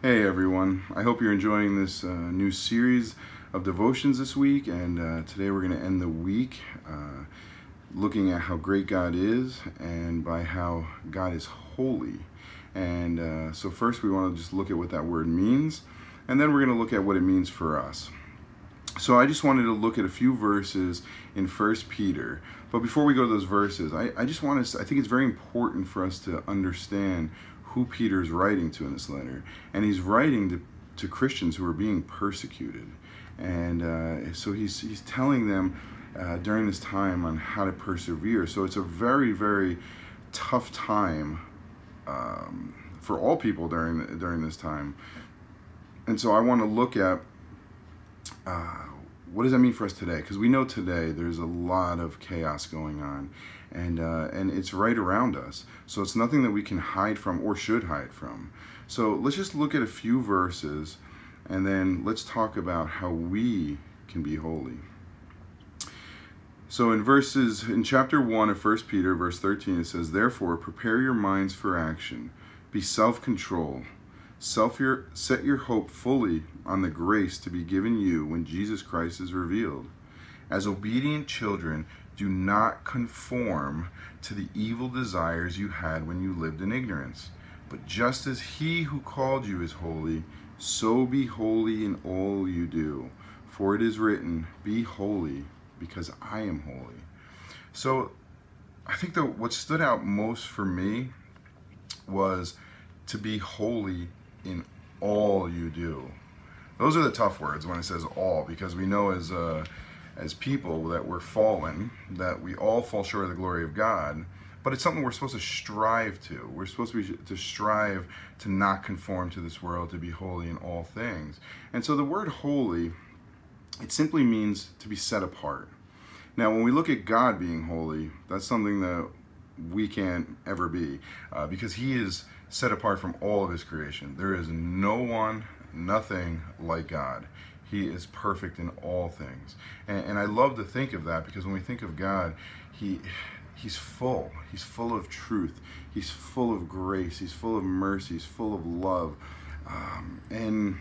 Hey everyone, I hope you're enjoying this uh, new series of devotions this week. And uh, today we're going to end the week uh, looking at how great God is and by how God is holy. And uh, so, first, we want to just look at what that word means, and then we're going to look at what it means for us. So, I just wanted to look at a few verses in First Peter. But before we go to those verses, I, I just want to, I think it's very important for us to understand who Peter's writing to in this letter. And he's writing to, to Christians who are being persecuted. And uh, so he's, he's telling them uh, during this time on how to persevere. So it's a very, very tough time um, for all people during, during this time. And so I want to look at uh, what does that mean for us today? Because we know today there's a lot of chaos going on, and uh, and it's right around us. So it's nothing that we can hide from or should hide from. So let's just look at a few verses, and then let's talk about how we can be holy. So in verses in chapter 1 of 1 Peter verse 13 it says therefore prepare your minds for action be self-control self your set your hope fully on the grace to be given you when Jesus Christ is revealed. As obedient children do not conform to the evil desires you had when you lived in ignorance. But just as he who called you is holy so be holy in all you do. For it is written be holy because I am holy. So I think that what stood out most for me was to be holy in all you do. Those are the tough words when it says all, because we know as uh, as people that we're fallen, that we all fall short of the glory of God. But it's something we're supposed to strive to. We're supposed to be to strive to not conform to this world, to be holy in all things. And so the word holy it simply means to be set apart. Now, when we look at God being holy, that's something that we can't ever be uh, because He is set apart from all of His creation. There is no one, nothing like God. He is perfect in all things. And, and I love to think of that because when we think of God, He He's full. He's full of truth. He's full of grace. He's full of mercy. He's full of love. Um, and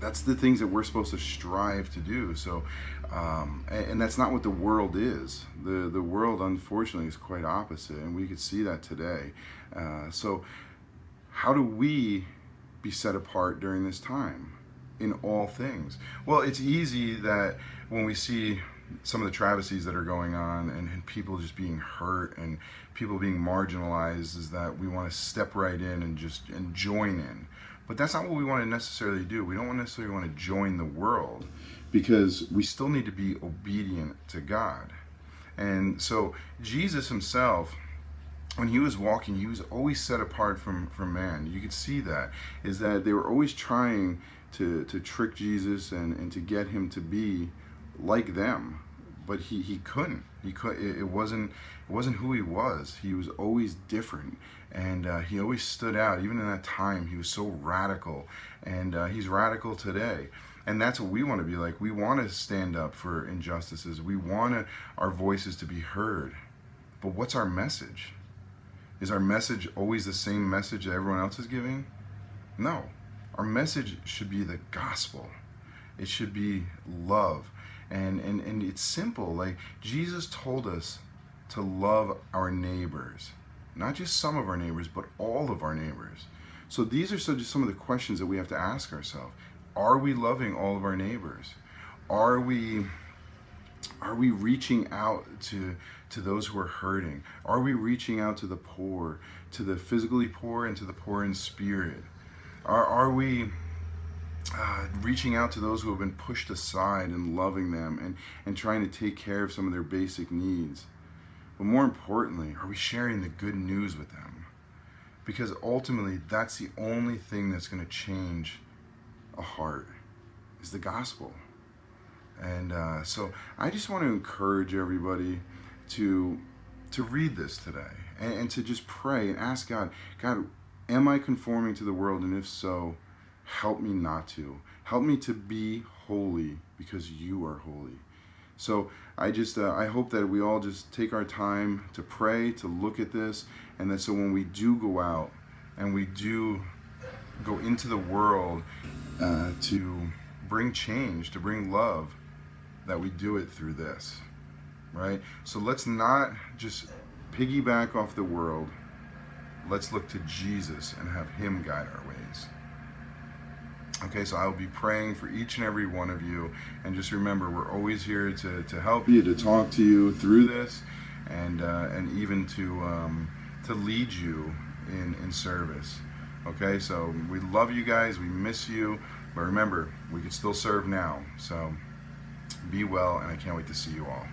that's the things that we're supposed to strive to do. So, um, and, and, that's not what the world is. The the world, unfortunately, is quite opposite, and we could see that today. Uh, so, how do we be set apart during this time in all things? Well, it's easy that when we see some of the travesties that are going on and, and, people just being hurt and people being marginalized is that we want to step right in and just and join in but that's not what we want to necessarily do. We don't necessarily want to join the world because we still need to be obedient to God. And so Jesus himself, when he was walking, he was always set apart from, from man. You could see that, is that they were always trying to, to trick Jesus and, and to get him to be like them. But he, he couldn't. He could. It wasn't. It wasn't who he was. He was always different, and uh, he always stood out. Even in that time, he was so radical, and uh, he's radical today. And that's what we want to be like. We want to stand up for injustices. We want our voices to be heard. But what's our message? Is our message always the same message that everyone else is giving? No. Our message should be the gospel. It should be love and and and it's simple like jesus told us to love our neighbors. Not just some of our neighbors but all of our neighbors. So these are just some of the questions that we have to ask ourselves. Are we loving all of our neighbors? Are we are we reaching out to to those who are hurting? Are we reaching out to the poor to the physically poor and to the poor in spirit? Are, are we uh, reaching out to those who have been pushed aside and loving them and, and trying to take care of some of their basic needs. But more importantly, are we sharing the good news with them? Because ultimately, that's the only thing that's going to change a heart is the gospel. And uh, so I just want to encourage everybody to to read this today and, and to just pray and ask God, God, am I conforming to the world? And if so, Help me not to. Help me to be holy because you are holy. So I just uh, I hope that we all just take our time to pray, to look at this, and that so when we do go out and we do go into the world uh, to bring change, to bring love, that we do it through this, right? So let's not just piggyback off the world. Let's look to Jesus and have Him guide our ways. Okay, so I will be praying for each and every one of you. And just remember, we're always here to, to help you, to talk to you through this, and, uh, and even to, um, to lead you in, in service. Okay, so we love you guys, we miss you, but remember, we can still serve now. So be well, and I can't wait to see you all.